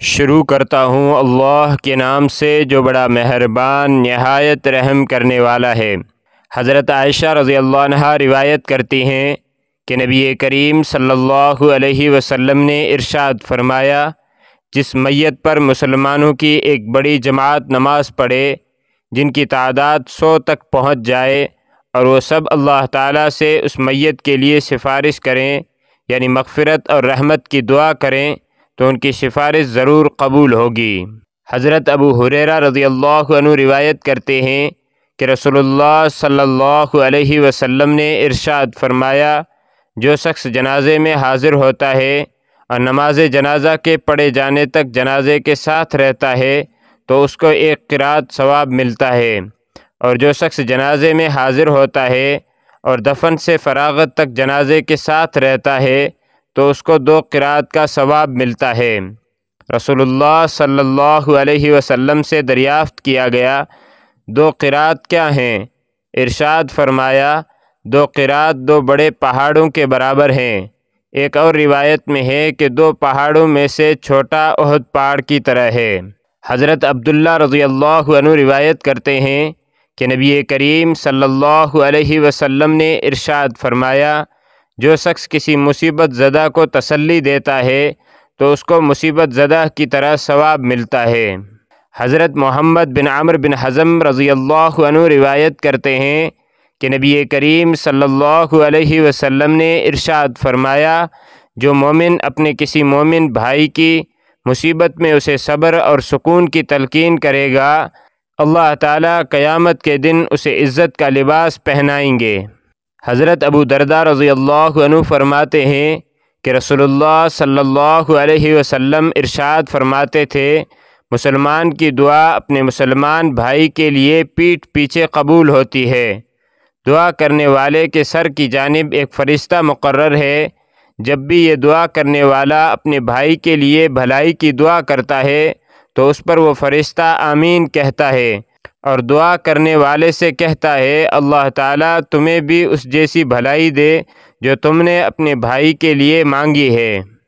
शुरू करता हूँ अल्लाह के नाम से, जो बड़ा मेहरबान, नहायत रहम करने वाला है। हज़रत आयशा रज़ी रिवायत करती हैं कि नबी करीम सल्लल्लाहु अलैहि वसल्लम ने इरशाद फरमाया, जिस मैत पर मुसलमानों की एक बड़ी जमात नमाज़ पढ़े, जिनकी तादाद सौ तक पहुँच जाए, और वो सब अल्लाह ताला से उस मैत के लिए सिफारिश करें, यानी मगफ़रत और रहमत की दुआ करें तो उनकी सिफारिश ज़रूर कबूल होगी। हज़रत अबू हुरेरा रज़ी अल्लाह रिवायत करते हैं कि रसोल्ला सल्लल्लाहु अलैहि वसल्लम ने इरशाद फरमाया, जो शख्स जनाजे में हाज़िर होता है और नमाज़ जनाजा के पढ़े जाने तक जनाजे के साथ रहता है तो उसको एक किरात सवाब मिलता है। और जो शख्स जनाजे में हाज़िर होता है और दफन से फ़रागत तक जनाजे के साथ रहता है तो उसको दो किरात का सवाब मिलता है। रसूलुल्लाह सल्लल्लाहु अलैहि वसल्लम से दरियाफ़्त किया गया, दो किरात क्या हैं? इरशाद फरमाया, दो किरात दो बड़े पहाड़ों के बराबर हैं। एक और रिवायत में है कि दो पहाड़ों में से छोटा अहद पहाड़ की तरह है। हज़रत अब्दुल्ला रज़ी अल्लाह रिवायत करते हैं कि नबी करीम सल्लल्लाहु अलैहि वसल्लम ने इरशाद फरमाया जो शख्स किसी मुसीबत ज़दा को तसल्ली देता है तो उसको मुसीबत ज़दा की तरह सवाब मिलता है। हज़रत मोहम्मद बिन आमर बिन हज़म रज़ी अल्लाह रिवायत करते हैं कि नबी करीम सल्लल्लाहु अलैहि वसल्लम ने इरशाद फरमाया, जो मोमिन अपने किसी मोमिन भाई की मुसीबत में उसे सब्र और सुकून की तलकिन करेगा, अल्लाह ताला क़यामत के दिन उसे इज़्ज़त का लिबास पहनाएँगे। हज़रत अबू दरदा रज़ी फरमाते हैं कि रसोल्ला अलैहि वसल्लम इरशाद फरमाते थे, मुसलमान की दुआ अपने मुसलमान भाई के लिए पीठ पीछे कबूल होती है। दुआ करने वाले के सर की जानब एक फ़रिश्ता मुकर्र है। जब भी ये दुआ करने वाला अपने भाई के लिए भलाई की दुआ करता है तो उस पर वो फ़रिश्ता आमीन कहता है। और दुआ करने वाले से कहता है, अल्लाह ताला तुम्हें भी उस जैसी भलाई दे, जो तुमने अपने भाई के लिए मांगी है।